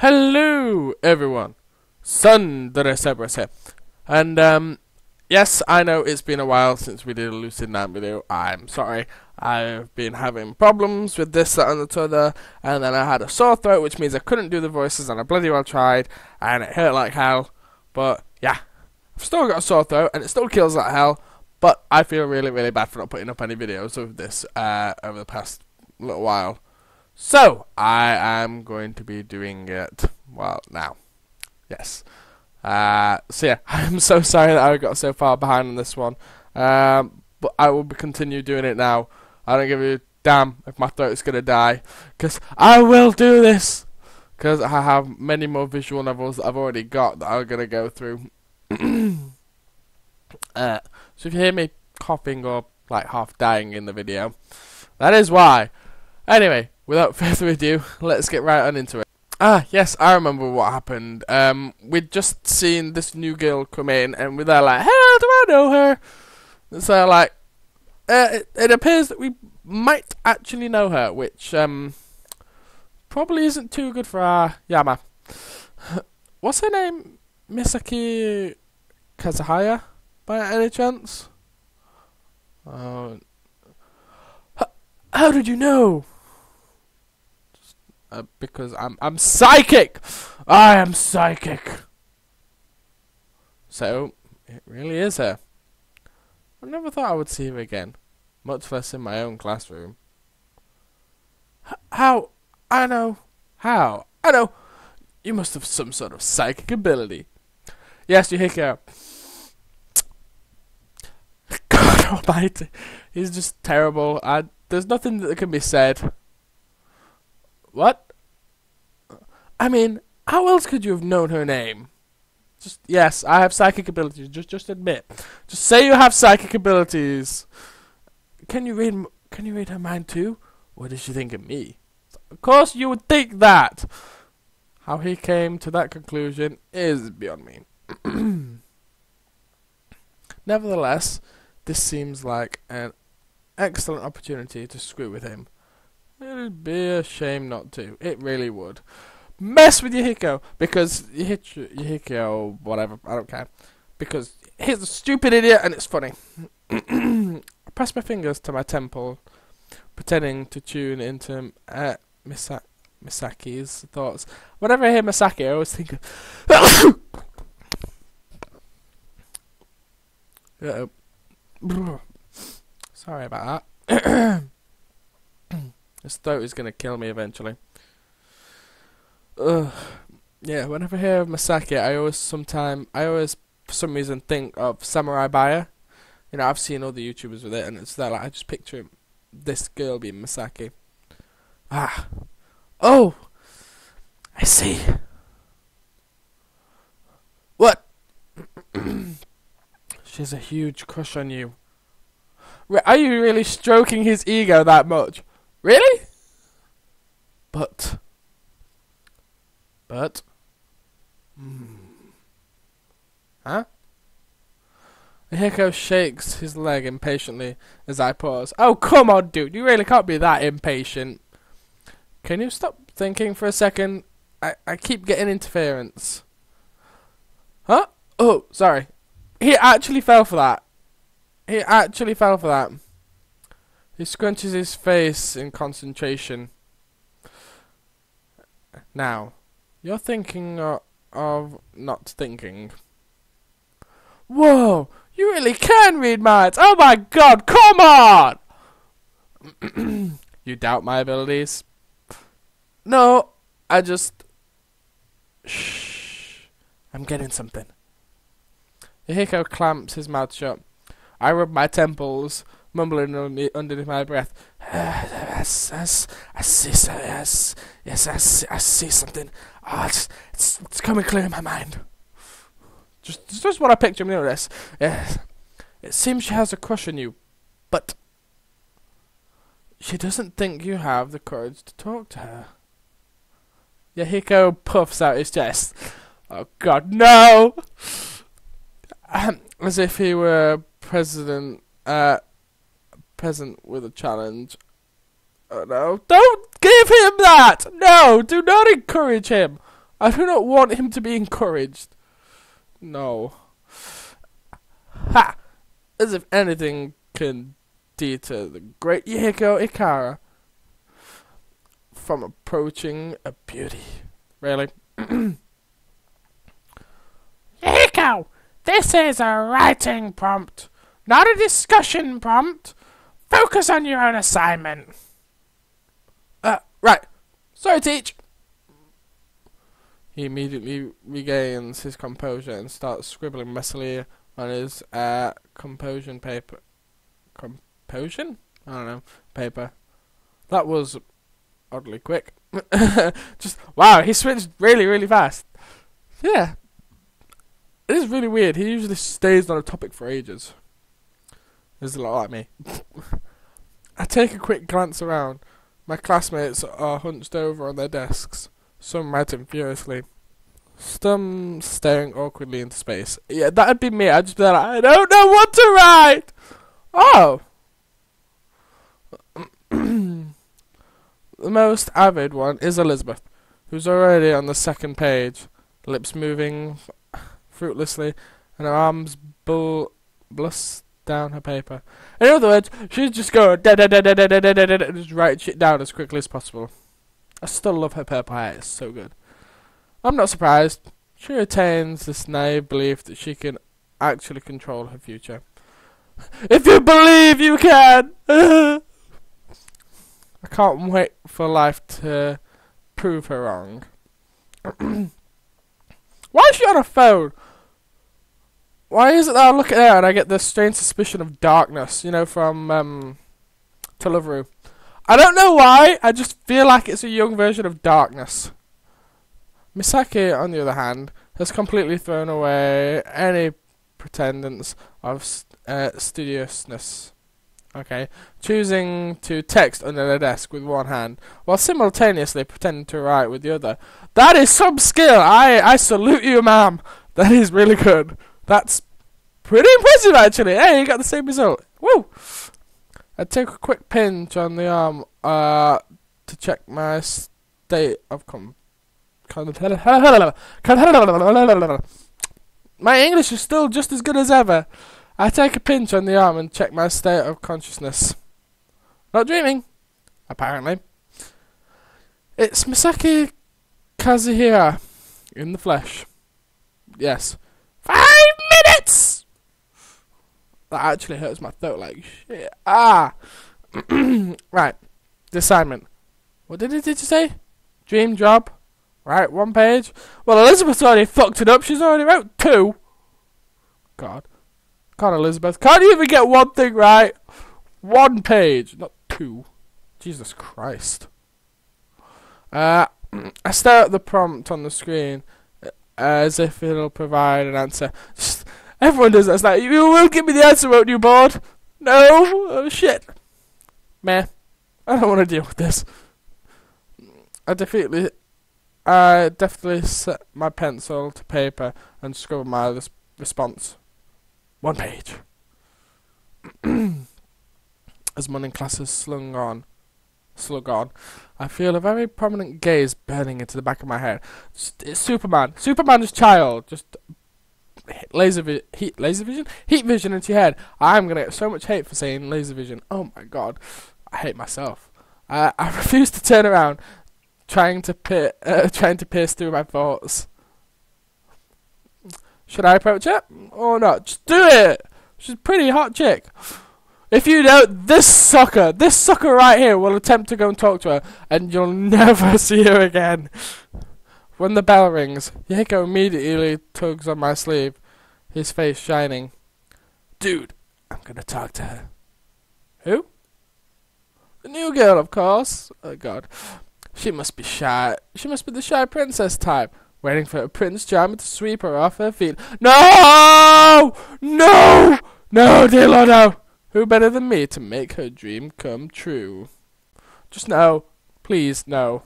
Hello, everyone. Sundere Cerberus here. And, um, yes, I know it's been a while since we did a Lucid9 video. I'm sorry. I've been having problems with this, that, and the other. And then I had a sore throat, which means I couldn't do the voices, and I bloody well tried. And it hurt like hell. But, yeah. I've still got a sore throat, and it still kills like hell. But I feel really, really bad for not putting up any videos of this uh, over the past little while. So, I am going to be doing it, well, now. Yes. Uh, so yeah, I'm so sorry that I got so far behind on this one. Um, but I will continue doing it now. I don't give a damn if my throat's going to die. Because I will do this! Because I have many more visual novels that I've already got that I'm to go through. uh, so if you hear me coughing or like half dying in the video, that is why. Anyway, without further ado, let's get right on into it. Ah, yes, I remember what happened. Um, we'd just seen this new girl come in, and we're there like, how do I know her? So, like, uh, it, it appears that we might actually know her, which, um, probably isn't too good for our Yama. What's her name? Misaki Kazahaya, by any chance? Uh, how did you know? Uh, because I'm I'm psychic. I am psychic. So it really is her. I never thought I would see her again, much less in my own classroom. H how? I know. How? I know. You must have some sort of psychic ability. Yes, you Yahiko. God almighty. He's just terrible. I, there's nothing that can be said. What? I mean, how else could you have known her name? Just yes, I have psychic abilities. Just just admit. Just say you have psychic abilities. Can you read can you read her mind too? What does she think of me? Of course you would think that. How he came to that conclusion is beyond me. Nevertheless, this seems like an excellent opportunity to screw with him. It'd be a shame not to. It really would. Mess with Yahiko because Yahiko or whatever. I don't care because he's a stupid idiot and it's funny. I press my fingers to my temple, pretending to tune into uh, Misa Misaki's thoughts. Whenever I hear Misaki, I always think of. Sorry about that. This throat is going to kill me eventually. Yeah, whenever I hear of Misaki, I always sometime I always for some reason think of Samurai Buyer. You know, I've seen other YouTubers with it, and it's that like I just picture him, this girl being Misaki. Ah, oh, I see. What? she has a huge crush on you. Are you really stroking his ego that much? Really? But. But. Hmm. Huh? Hiko shakes his leg impatiently as I pause. Oh, come on, dude. You really can't be that impatient. Can you stop thinking for a second? I, I keep getting interference. Huh? Oh, sorry. He actually fell for that. He actually fell for that. He scrunches his face in concentration. Now, you're thinking of, of not thinking. Whoa! You really can read minds! Oh my god, come on! you doubt my abilities? No, I just. Shh. I'm getting something. Hiko clamps his mouth shut. I rub my temples mumbling underneath my breath. yes, yes, I see, yes, yes, I see, I see something. Oh, it's, it's, it's coming clear in my mind. Just, just what I picture me this. Yes. It seems she has a crush on you, but she doesn't think you have the courage to talk to her. Yahiko puffs out his chest. Oh God, no! As if he were president. Uh, present with a challenge. Oh no, don't give him that! No, do not encourage him! I do not want him to be encouraged. No. Ha! As if anything can deter the great Yahiko Ikari from approaching a beauty. Really? Yahiko! this is a writing prompt, not a discussion prompt. Focus on your own assignment. Uh, right. Sorry, teach. He immediately regains his composure and starts scribbling messily on his uh, composition paper. Composition? I don't know. Paper. That was oddly quick. Just wow, he switched really, really fast. Yeah, it is really weird. He usually stays on a topic for ages. He's a lot like me. I take a quick glance around. My classmates are hunched over on their desks, some writing furiously, some staring awkwardly into space. Yeah, that'd be me. I'd just be like, I don't know what to write. Oh. the most avid one is Elizabeth, who's already on the second page, lips moving fruitlessly, and her arms bull blus down her paper. In other words, she's just going da da da da da da da da da just write shit down as quickly as possible. I still love her purple hair, it's so good. I'm not surprised. She retains this naive belief that she can actually control her future. If you believe you can! I can't wait for life to prove her wrong. Why is she on her phone? Why is it that I look at her and I get this strange suspicion of darkness, you know, from um, To I don't know why, I just feel like it's a young version of darkness. Misaki, on the other hand, has completely thrown away any pretense of uh, studiousness. Okay, choosing to text under the desk with one hand while simultaneously pretending to write with the other. That is some skill. I I salute you, ma'am. That is really good. That's pretty impressive, actually. Hey, you got the same result. Woo! I take a quick pinch on the arm uh, to check my state of com. My English is still just as good as ever. I take a pinch on the arm and check my state of consciousness. Not dreaming, apparently. It's Misaki Kazuhira in the flesh. Yes. That actually hurts my throat like shit. Ah! right. The assignment. What did it did you say? Dream job? Right, one page. Well, Elizabeth's already fucked it up. She's already wrote two. God. God, Elizabeth. Can't you even get one thing right? One page, not two. Jesus Christ. Uh, I stare at the prompt on the screen as if it'll provide an answer. Just, everyone does that. It's like, you will give me the answer, won't you, board? No? Oh, shit. Meh. I don't want to deal with this. I definitely, I definitely set my pencil to paper and scribbled my res- response. One page. As morning classes slung on, slug on, I feel a very prominent gaze burning into the back of my head. It's Superman. Superman's child. Just laser vi- heat laser vision heat vision into your head. I'm gonna get so much hate for saying laser vision. Oh my god, I hate myself. Uh, I refuse to turn around, trying to pi- uh, trying to pierce through my thoughts. Should I approach it or not? Just do it. She's a pretty hot chick. If you don't, this sucker, this sucker right here will attempt to go and talk to her, and you'll never see her again. When the bell rings, Yako immediately tugs on my sleeve, his face shining. Dude, I'm gonna talk to her. Who? The new girl, of course. Oh god. She must be shy. She must be the shy princess type, waiting for a Prince Charming to sweep her off her feet. No! No! No, dear Lord! Who better than me to make her dream come true? Just no. Please, no.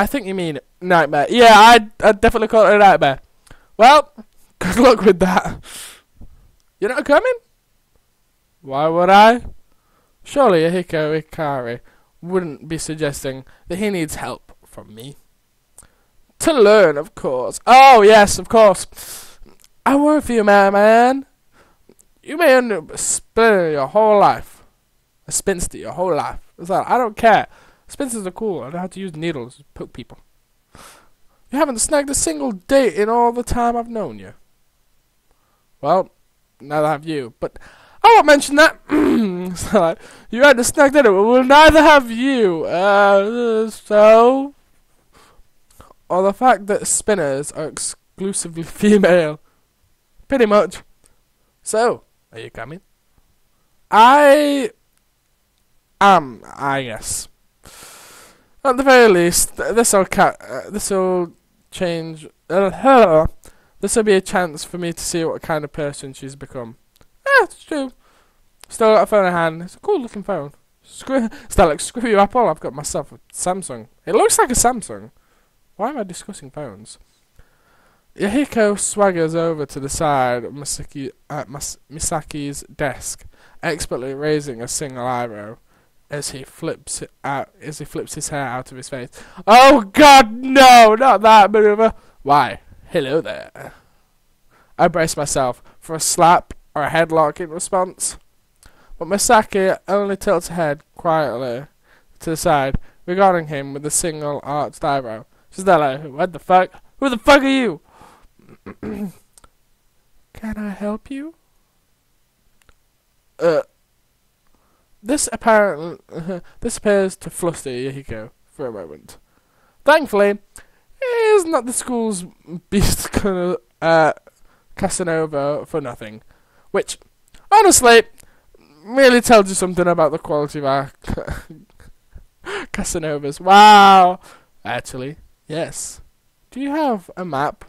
I think you mean nightmare. Yeah, I'd, I'd definitely call it a nightmare. Well, good luck with that. You're not coming? Why would I? Surely Yahiko Ikari wouldn't be suggesting that he needs help from me. To learn, of course. Oh, yes, of course. I worry for you, my man. You may end up spinning your whole life. A spinster your whole life. It's like, I don't care. Spinsters are cool. I know how to use needles to poke people. You haven't snagged a single date in all the time I've known you. Well, neither have you. But I won't mention that. so, you had to snag that. Well, neither have you. Uh, so or the fact that spinners are exclusively female. Pretty much. So, are you coming? I am, I guess. At the very least, this'll ca- uh, this'll change. Uh, this'll be a chance for me to see what kind of person she's become. Yeah, it's true. Still got a phone in hand. It's a cool looking phone. Screw, still like screw you Apple. I've got myself a Samsung. It looks like a Samsung. Why am I discussing phones? Yahiko swaggers over to the side of Misaki, uh, Misaki's desk, expertly raising a single eyebrow as he flips out as he flips his hair out of his face. Oh God, no, not that maneuver. Why? Hello there. I brace myself for a slap or a headlock in response, but Misaki only tilts her head quietly to the side, regarding him with a single arched eyebrow. She's not like, what the fuck? Who the fuck are you? Can I help you? Uh, this apparently this appears to fluster Yahiko for a moment. Thankfully, he is not the school's beast uh, Casanova for nothing, which honestly really tells you something about the quality of our Casanovas. Wow, actually. Yes. Do you have a map?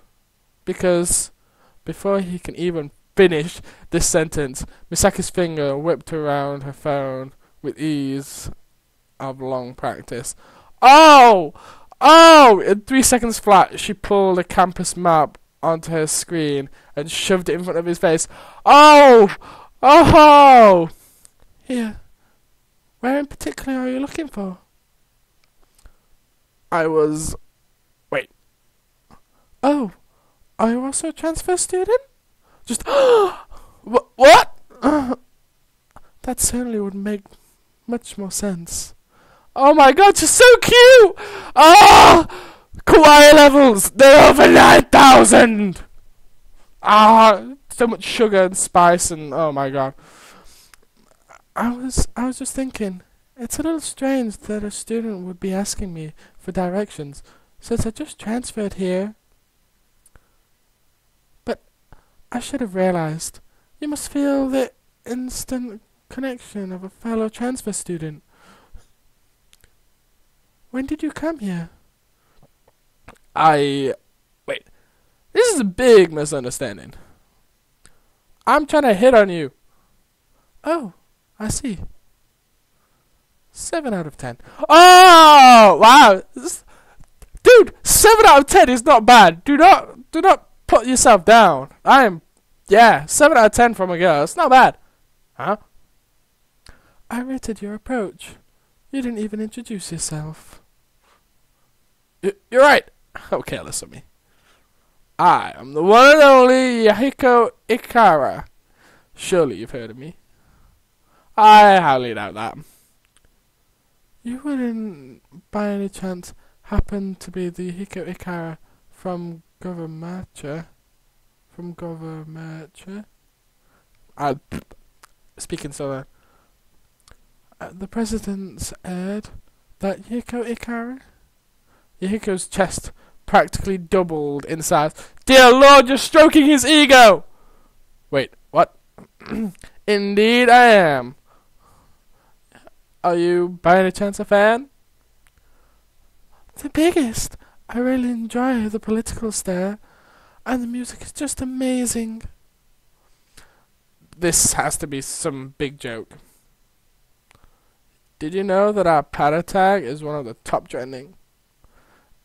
Because before he can even finish this sentence, Misaki's finger whipped around her phone with ease of long practice. Oh! Oh! In three seconds flat, she pulled a campus map onto her screen and shoved it in front of his face. Oh! Oh! Here. Where in particular are you looking for? I was Wait. Oh, are you also a transfer student? Just, what? that certainly would make much more sense. Oh my god, she's so cute! Ah! Oh, Kawaii levels, they're over 9,000! Ah, so much sugar and spice and, oh my god. I was, I was just thinking, it's a little strange that a student would be asking me for directions, since I just transferred here I should have realized. You must feel the instant connection of a fellow transfer student. When did you come here? I. Wait. This is a big misunderstanding. I'm trying to hit on you. Oh, I see. Seven out of ten. Oh, wow. Dude, seven out of ten is not bad. Do not, do not put yourself down. I am, yeah, 7 out of 10 from a girl. It's not bad. Huh? I rated your approach. You didn't even introduce yourself. Y you're right. How careless of me. I am the one and only Yahiko Ikari. Surely you've heard of me. I highly doubt that. You wouldn't, by any chance, happen to be the Yahiko Ikari from Governmacha. From Governmacha. Uh, speaking so uh, the president's aired that Yiko Ikari. Yiko's chest practically doubled in size. Dear Lord, you're stroking his ego! Wait, what? Indeed I am. Are you by any chance a fan? The biggest. I really enjoy the political stare, and the music is just amazing. This has to be some big joke. Did you know that our para tag is one of the top trending?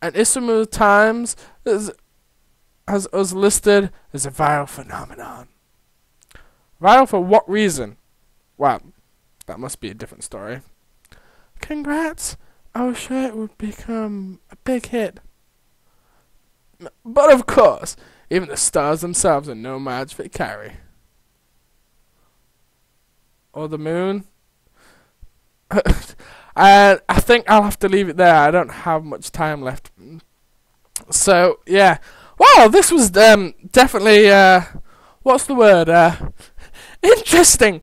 And Isamu Times is, has us listed as a viral phenomenon. Viral for what reason? Well, that must be a different story. Congrats! I was sure it would become a big hit. But of course, even the stars themselves are no match for Carrie. Or the moon. and I think I'll have to leave it there. I don't have much time left. So yeah. Wow, this was um definitely uh what's the word? Uh interesting.